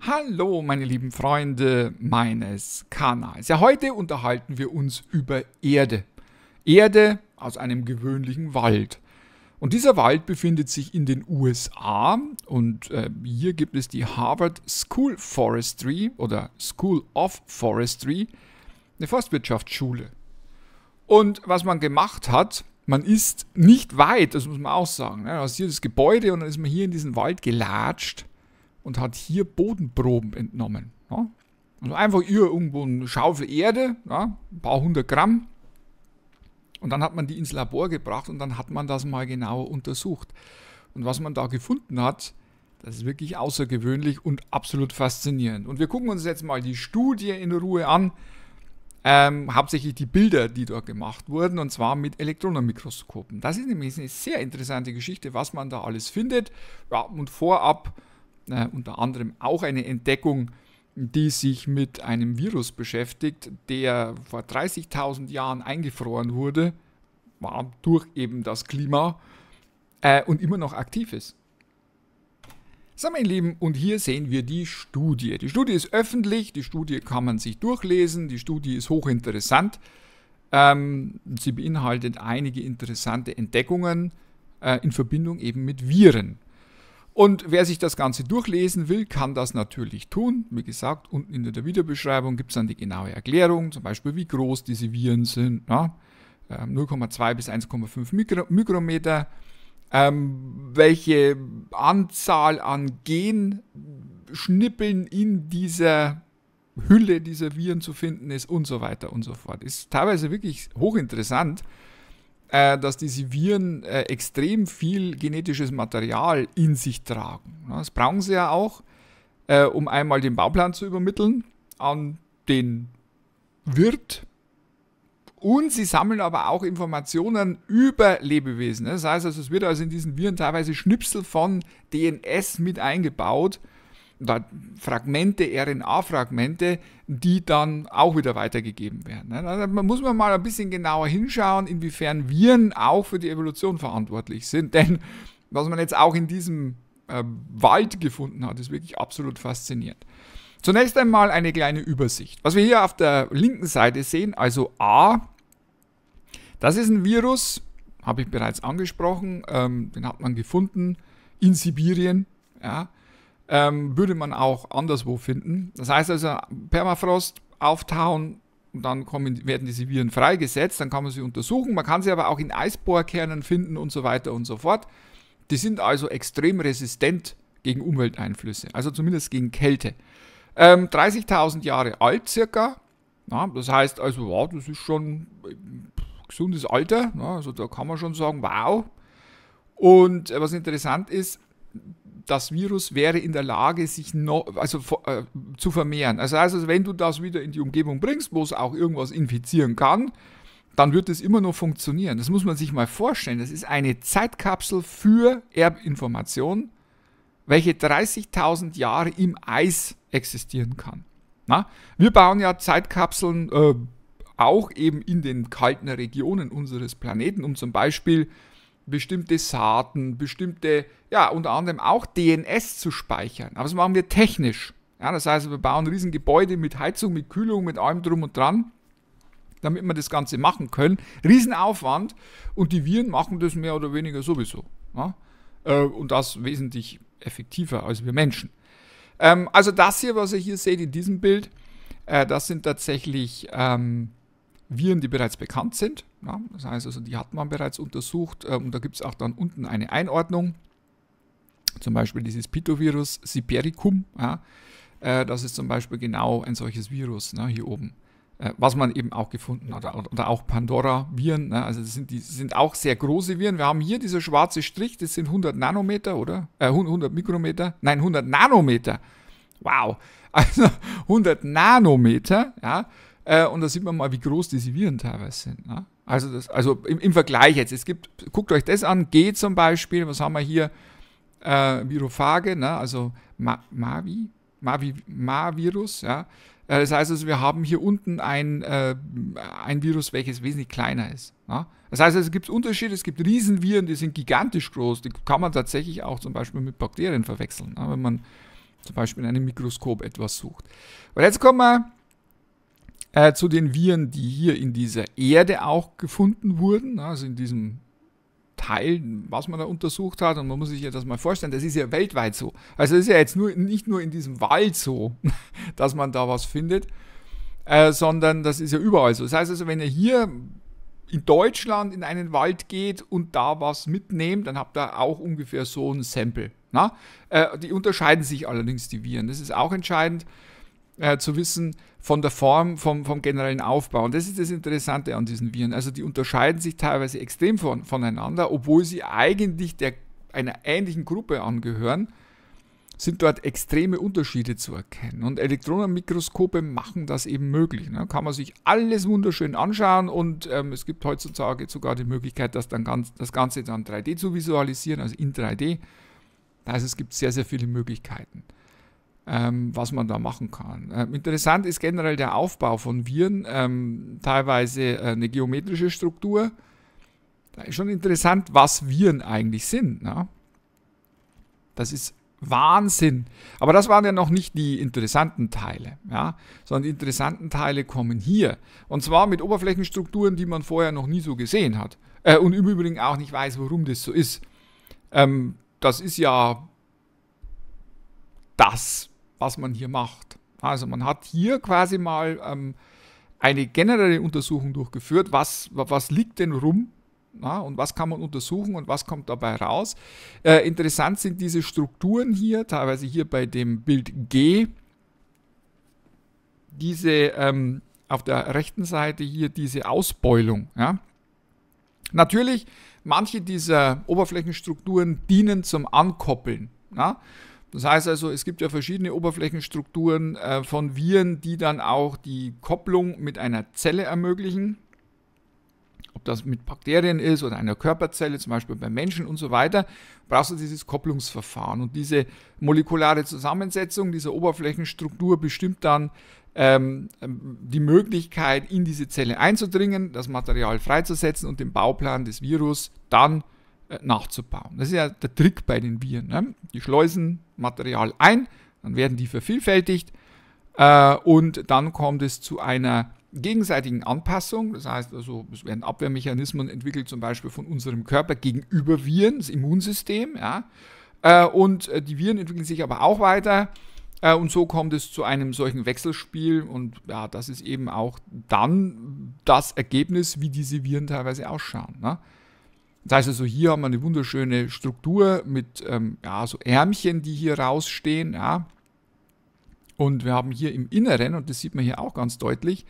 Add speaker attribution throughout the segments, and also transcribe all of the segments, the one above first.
Speaker 1: Hallo, meine lieben Freunde meines Kanals. Ja, heute unterhalten wir uns über Erde. Erde aus einem gewöhnlichen Wald. Und dieser Wald befindet sich in den USA und äh, hier gibt es die Harvard School Forestry oder School of Forestry, eine Forstwirtschaftsschule. Und was man gemacht hat, man ist nicht weit, das muss man auch sagen. Ne? ist hier das Gebäude und dann ist man hier in diesen Wald gelatscht und hat hier Bodenproben entnommen. Ja? Also einfach hier irgendwo eine Schaufel Erde, ja, ein paar hundert Gramm. Und dann hat man die ins Labor gebracht und dann hat man das mal genauer untersucht. Und was man da gefunden hat, das ist wirklich außergewöhnlich und absolut faszinierend. Und wir gucken uns jetzt mal die Studie in Ruhe an. Ähm, hauptsächlich die Bilder, die dort gemacht wurden, und zwar mit Elektronenmikroskopen. Das ist nämlich eine sehr interessante Geschichte, was man da alles findet. Ja, und vorab äh, unter anderem auch eine Entdeckung, die sich mit einem Virus beschäftigt, der vor 30.000 Jahren eingefroren wurde, war durch eben das Klima äh, und immer noch aktiv ist. So, meine Lieben, und hier sehen wir die Studie. Die Studie ist öffentlich, die Studie kann man sich durchlesen, die Studie ist hochinteressant. Ähm, sie beinhaltet einige interessante Entdeckungen äh, in Verbindung eben mit Viren. Und wer sich das Ganze durchlesen will, kann das natürlich tun. Wie gesagt, unten in der Videobeschreibung gibt es dann die genaue Erklärung, zum Beispiel wie groß diese Viren sind. 0,2 ähm, bis 1,5 Mikro Mikrometer. Ähm, welche Anzahl an Genschnippeln in dieser Hülle dieser Viren zu finden ist und so weiter und so fort. Ist teilweise wirklich hochinteressant äh, dass diese Viren äh, extrem viel genetisches Material in sich tragen. Das brauchen sie ja auch, äh, um einmal den Bauplan zu übermitteln an den Wirt. Und sie sammeln aber auch Informationen über Lebewesen. Das heißt also, es wird also in diesen Viren teilweise Schnipsel von DNS mit eingebaut Fragmente, RNA-Fragmente, die dann auch wieder weitergegeben werden. Ne? Da muss man mal ein bisschen genauer hinschauen, inwiefern Viren auch für die Evolution verantwortlich sind. Denn was man jetzt auch in diesem äh, Wald gefunden hat, ist wirklich absolut faszinierend. Zunächst einmal eine kleine Übersicht. Was wir hier auf der linken Seite sehen, also A, das ist ein Virus, habe ich bereits angesprochen, ähm, den hat man gefunden in Sibirien. Ja ähm, würde man auch anderswo finden. Das heißt also, Permafrost auftauen und dann kommen, werden diese Viren freigesetzt, dann kann man sie untersuchen. Man kann sie aber auch in Eisbohrkernen finden und so weiter und so fort. Die sind also extrem resistent gegen Umwelteinflüsse, also zumindest gegen Kälte. Ähm, 30.000 Jahre alt circa. Ja, das heißt also, wow, das ist schon gesundes Alter. Ja, also da kann man schon sagen, wow. Und äh, was interessant ist, das Virus wäre in der Lage, sich noch, also, äh, zu vermehren. Also, also wenn du das wieder in die Umgebung bringst, wo es auch irgendwas infizieren kann, dann wird es immer noch funktionieren. Das muss man sich mal vorstellen. Das ist eine Zeitkapsel für Erbinformation, welche 30.000 Jahre im Eis existieren kann. Na? Wir bauen ja Zeitkapseln äh, auch eben in den kalten Regionen unseres Planeten, um zum Beispiel bestimmte Saaten, bestimmte, ja, unter anderem auch DNS zu speichern. Aber das machen wir technisch. Ja, das heißt, wir bauen riesen Gebäude mit Heizung, mit Kühlung, mit allem drum und dran, damit wir das Ganze machen können. Riesenaufwand und die Viren machen das mehr oder weniger sowieso. Ja? Äh, und das wesentlich effektiver als wir Menschen. Ähm, also das hier, was ihr hier seht in diesem Bild, äh, das sind tatsächlich ähm, Viren, die bereits bekannt sind. Ja, das heißt also, die hat man bereits untersucht ähm, und da gibt es auch dann unten eine Einordnung. Zum Beispiel dieses Pitovirus Sipericum. Ja, äh, das ist zum Beispiel genau ein solches Virus ne, hier oben. Äh, was man eben auch gefunden hat. Oder, oder auch Pandora-Viren. Ne, also das sind, die sind auch sehr große Viren. Wir haben hier dieser schwarze Strich, das sind 100 Nanometer, oder? Äh, 100 Mikrometer? Nein, 100 Nanometer. Wow. Also 100 Nanometer, ja. Äh, und da sieht man mal, wie groß diese Viren teilweise sind. Ne? Also, das, also im, im, Vergleich jetzt, es gibt, guckt euch das an, G zum Beispiel, was haben wir hier? Äh, Virophage, ne? also Ma Mavi, Mavi, Ma-Virus, ja. Äh, das heißt also, wir haben hier unten ein, äh, ein Virus, welches wesentlich kleiner ist. Ne? Das heißt, also, es gibt Unterschiede, es gibt Riesenviren, die sind gigantisch groß, die kann man tatsächlich auch zum Beispiel mit Bakterien verwechseln. Ne? Wenn man zum Beispiel in einem Mikroskop etwas sucht. Und jetzt kommen wir äh, zu den Viren, die hier in dieser Erde auch gefunden wurden, also in diesem Teil, was man da untersucht hat. Und man muss sich ja das mal vorstellen, das ist ja weltweit so. Also es ist ja jetzt nur, nicht nur in diesem Wald so, dass man da was findet, äh, sondern das ist ja überall so. Das heißt also, wenn ihr hier in Deutschland in einen Wald geht und da was mitnehmt, dann habt ihr auch ungefähr so ein Sample. Na? Äh, die unterscheiden sich allerdings, die Viren. Das ist auch entscheidend äh, zu wissen von der Form, vom, vom generellen Aufbau. Und das ist das Interessante an diesen Viren. Also die unterscheiden sich teilweise extrem von, voneinander, obwohl sie eigentlich der, einer ähnlichen Gruppe angehören sind dort extreme Unterschiede zu erkennen. Und Elektronenmikroskope machen das eben möglich. Ne? Kann man sich alles wunderschön anschauen und ähm, es gibt heutzutage sogar die Möglichkeit, das, dann ganz, das Ganze dann 3D zu visualisieren, also in 3D. Das heißt, es gibt sehr, sehr viele Möglichkeiten, ähm, was man da machen kann. Ähm, interessant ist generell der Aufbau von Viren, ähm, teilweise äh, eine geometrische Struktur. Da ist schon interessant, was Viren eigentlich sind. Ne? Das ist Wahnsinn. Aber das waren ja noch nicht die interessanten Teile, ja, sondern die interessanten Teile kommen hier. Und zwar mit Oberflächenstrukturen, die man vorher noch nie so gesehen hat. Äh, und im Übrigen auch nicht weiß, warum das so ist. Ähm, das ist ja das, was man hier macht. Also man hat hier quasi mal ähm, eine generelle Untersuchung durchgeführt, was, was liegt denn rum na, und was kann man untersuchen und was kommt dabei raus. Äh, interessant sind diese Strukturen hier, teilweise hier bei dem Bild G. Diese ähm, auf der rechten Seite hier diese Ausbeulung. Ja. Natürlich, manche dieser Oberflächenstrukturen dienen zum Ankoppeln. Ja. Das heißt also, es gibt ja verschiedene Oberflächenstrukturen äh, von Viren, die dann auch die Kopplung mit einer Zelle ermöglichen ob das mit Bakterien ist oder einer Körperzelle, zum Beispiel bei Menschen und so weiter, brauchst du dieses Kopplungsverfahren. Und diese molekulare Zusammensetzung dieser Oberflächenstruktur bestimmt dann ähm, die Möglichkeit, in diese Zelle einzudringen, das Material freizusetzen und den Bauplan des Virus dann äh, nachzubauen. Das ist ja der Trick bei den Viren. Ne? Die schleusen Material ein, dann werden die vervielfältigt äh, und dann kommt es zu einer gegenseitigen Anpassung. Das heißt also, es werden Abwehrmechanismen entwickelt, zum Beispiel von unserem Körper gegenüber Viren, das Immunsystem. Ja. Äh, und äh, die Viren entwickeln sich aber auch weiter. Äh, und so kommt es zu einem solchen Wechselspiel. Und ja, das ist eben auch dann das Ergebnis, wie diese Viren teilweise ausschauen. Ne? Das heißt also, hier haben wir eine wunderschöne Struktur mit ähm, ja, so Ärmchen, die hier rausstehen. Ja. Und wir haben hier im Inneren, und das sieht man hier auch ganz deutlich,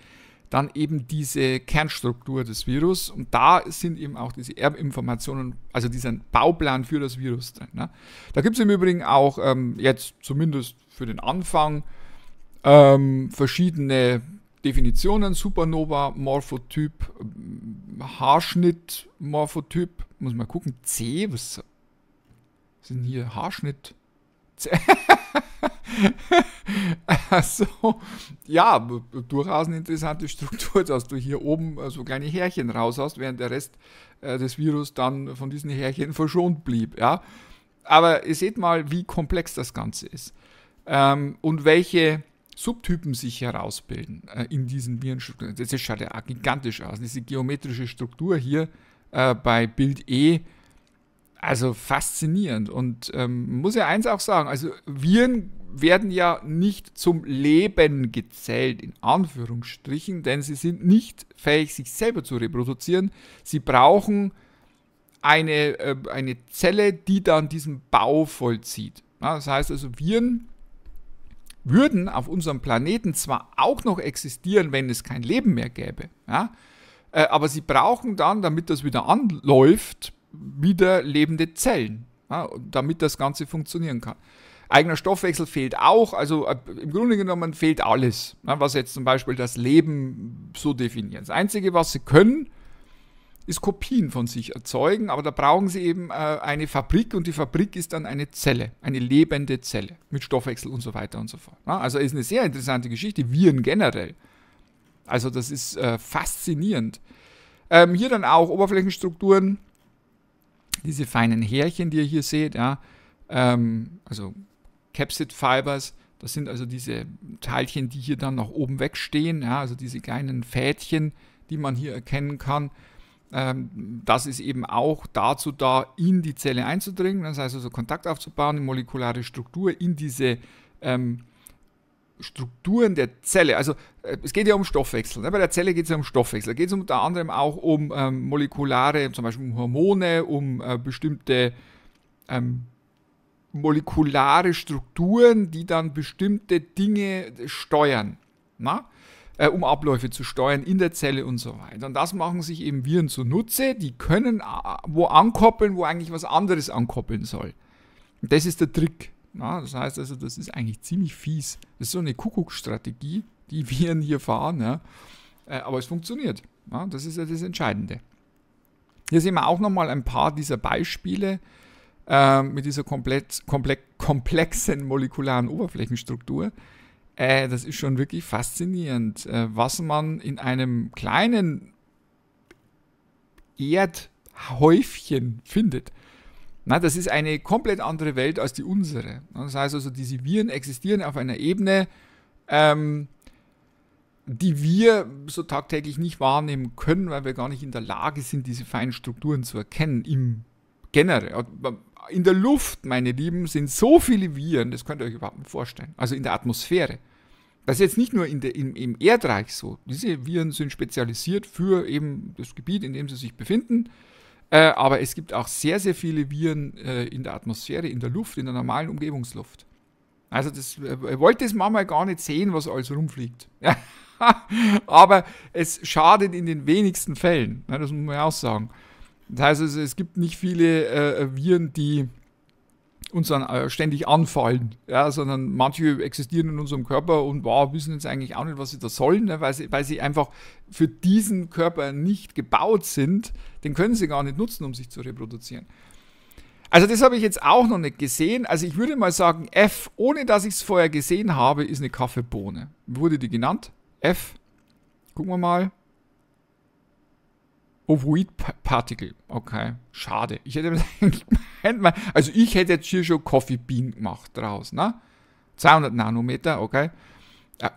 Speaker 1: dann eben diese Kernstruktur des Virus und da sind eben auch diese Erbinformationen, also dieser Bauplan für das Virus drin. Ne? Da gibt es im Übrigen auch ähm, jetzt zumindest für den Anfang ähm, verschiedene Definitionen, Supernova, Morphotyp, Haarschnitt, Morphotyp, muss man gucken, C, was sind hier Haarschnitt? C also, ja, durchaus eine interessante Struktur, dass du hier oben äh, so kleine Härchen raus hast, während der Rest äh, des Virus dann von diesen Härchen verschont blieb. Ja? Aber ihr seht mal, wie komplex das Ganze ist ähm, und welche Subtypen sich herausbilden äh, in diesen Virenstrukturen. Das schaut ja gigantisch aus. Diese geometrische Struktur hier äh, bei Bild E, also faszinierend. Und ähm, muss ja eins auch sagen, also Viren werden ja nicht zum Leben gezählt, in Anführungsstrichen, denn sie sind nicht fähig, sich selber zu reproduzieren. Sie brauchen eine, äh, eine Zelle, die dann diesen Bau vollzieht. Ja, das heißt also, Viren würden auf unserem Planeten zwar auch noch existieren, wenn es kein Leben mehr gäbe, ja, äh, aber sie brauchen dann, damit das wieder anläuft, wieder lebende Zellen, ja, damit das Ganze funktionieren kann. Eigener Stoffwechsel fehlt auch, also äh, im Grunde genommen fehlt alles, was jetzt zum Beispiel das Leben so definiert. Das Einzige, was sie können, ist Kopien von sich erzeugen, aber da brauchen sie eben äh, eine Fabrik und die Fabrik ist dann eine Zelle, eine lebende Zelle mit Stoffwechsel und so weiter und so fort. Also ist eine sehr interessante Geschichte, Viren generell. Also das ist äh, faszinierend. Ähm, hier dann auch Oberflächenstrukturen, diese feinen Härchen, die ihr hier seht, ja, ähm, also Capsid Fibers. Das sind also diese Teilchen, die hier dann nach oben wegstehen, ja, also diese kleinen Fädchen, die man hier erkennen kann. Ähm, das ist eben auch dazu da, in die Zelle einzudringen, das heißt also Kontakt aufzubauen, die molekulare Struktur in diese ähm, Strukturen der Zelle. Also äh, es geht ja um Stoffwechsel. Ne? Bei der Zelle geht es ja um Stoffwechsel. Da geht es unter anderem auch um ähm, molekulare, zum Beispiel um Hormone, um äh, bestimmte ähm, molekulare Strukturen, die dann bestimmte Dinge steuern. Na? Äh, um Abläufe zu steuern in der Zelle und so weiter. Und das machen sich eben Viren zunutze. Die können äh, wo ankoppeln, wo eigentlich was anderes ankoppeln soll. Und das ist der Trick. Na, das heißt also, das ist eigentlich ziemlich fies. Das ist so eine Kuckucksstrategie, die Viren hier fahren. Ja. Äh, aber es funktioniert. Ja, das ist ja das Entscheidende. Hier sehen wir auch nochmal ein paar dieser Beispiele äh, mit dieser komplett, komplett, komplexen molekularen Oberflächenstruktur. Äh, das ist schon wirklich faszinierend, äh, was man in einem kleinen Erdhäufchen findet. Na, das ist eine komplett andere Welt als die unsere. Das heißt also, diese Viren existieren auf einer Ebene, ähm, die wir so tagtäglich nicht wahrnehmen können, weil wir gar nicht in der Lage sind, diese feinen Strukturen zu erkennen im generell. In der Luft, meine Lieben, sind so viele Viren, das könnt ihr euch überhaupt nicht vorstellen. Also in der Atmosphäre. Das ist jetzt nicht nur in der, im, im Erdreich so. Diese Viren sind spezialisiert für eben das Gebiet, in dem sie sich befinden. Äh, aber es gibt auch sehr, sehr viele Viren äh, in der Atmosphäre, in der Luft, in der normalen Umgebungsluft. Also das, äh, ihr wollt das manchmal gar nicht sehen, was alles rumfliegt. aber es schadet in den wenigsten Fällen. Ja, das muss man ja auch sagen. Das heißt also, es gibt nicht viele äh, Viren, die uns dann äh, ständig anfallen, ja, sondern manche existieren in unserem Körper und wow, wissen jetzt eigentlich auch nicht, was sie da sollen, ne, weil, sie, weil sie einfach für diesen Körper nicht gebaut sind, den können sie gar nicht nutzen, um sich zu reproduzieren. Also das habe ich jetzt auch noch nicht gesehen. Also ich würde mal sagen, F, ohne dass ich es vorher gesehen habe, ist eine Kaffeebohne. Wurde die genannt? F. Gucken wir mal. Ovoid Particle. Okay, schade. Ich hätte also ich hätte jetzt hier schon Coffee Bean gemacht draus, ne? 200 Nanometer, okay.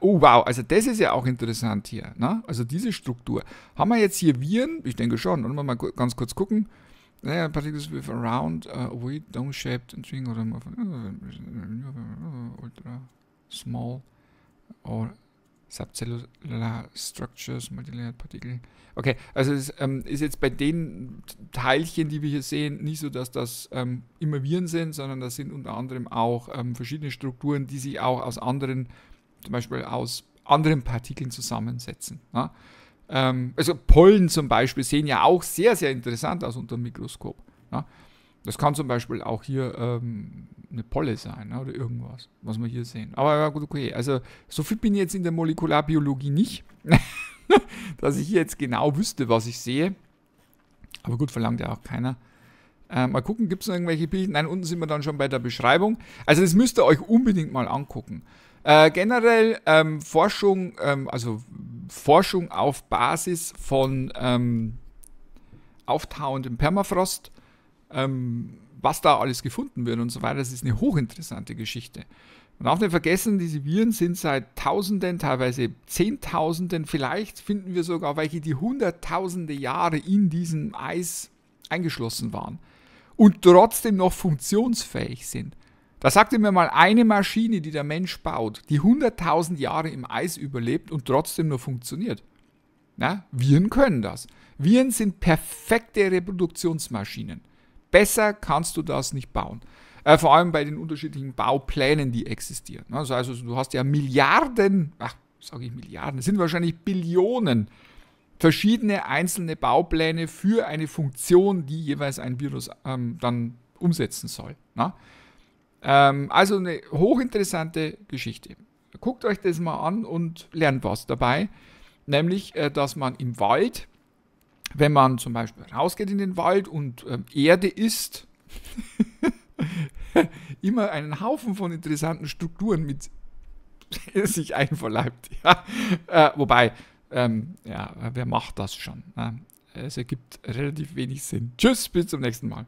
Speaker 1: Oh wow, also das ist ja auch interessant hier, ne? Also diese Struktur. Haben wir jetzt hier Viren? Ich denke schon. Und mal ganz kurz gucken. Naja, Particles with around uh, ovoid, dome shaped and string oder ultra small or subcellular structures, multilayered particle. Okay, also es ähm, ist jetzt bei den Teilchen, die wir hier sehen, nicht so, dass das ähm, immer Viren sind, sondern das sind unter anderem auch ähm, verschiedene Strukturen, die sich auch aus anderen, zum Beispiel aus anderen Partikeln zusammensetzen. Ja? Ähm, also Pollen zum Beispiel sehen ja auch sehr, sehr interessant aus unter dem Mikroskop. Ja? Das kann zum Beispiel auch hier ähm, eine Polle sein ne, oder irgendwas, was wir hier sehen. Aber ja, gut, okay. Also so viel bin ich jetzt in der Molekularbiologie nicht. dass ich jetzt genau wüsste, was ich sehe. Aber gut, verlangt ja auch keiner. Äh, mal gucken, gibt es noch irgendwelche Bilder? Nein, unten sind wir dann schon bei der Beschreibung. Also das müsst ihr euch unbedingt mal angucken. Äh, generell ähm, Forschung, ähm, also Forschung auf Basis von ähm, auftauendem Permafrost, ähm, was da alles gefunden wird und so weiter, das ist eine hochinteressante Geschichte. Und auch nicht vergessen, diese Viren sind seit Tausenden, teilweise Zehntausenden, vielleicht finden wir sogar welche, die Hunderttausende Jahre in diesem Eis eingeschlossen waren und trotzdem noch funktionsfähig sind. Da sagte mir mal eine Maschine, die der Mensch baut, die 100.000 Jahre im Eis überlebt und trotzdem nur funktioniert. Na, Viren können das. Viren sind perfekte Reproduktionsmaschinen. Besser kannst du das nicht bauen. Äh, vor allem bei den unterschiedlichen Bauplänen, die existieren. Also, also du hast ja Milliarden, ach, sage ich Milliarden, es sind wahrscheinlich Billionen verschiedene einzelne Baupläne für eine Funktion, die jeweils ein Virus ähm, dann umsetzen soll. Ähm, also eine hochinteressante Geschichte. Guckt euch das mal an und lernt was dabei. Nämlich, äh, dass man im Wald, wenn man zum Beispiel rausgeht in den Wald und ähm, Erde isst, immer einen Haufen von interessanten Strukturen mit sich einverleibt. Ja. Äh, wobei, ähm, ja, wer macht das schon? Ne? Es ergibt relativ wenig Sinn. Tschüss, bis zum nächsten Mal.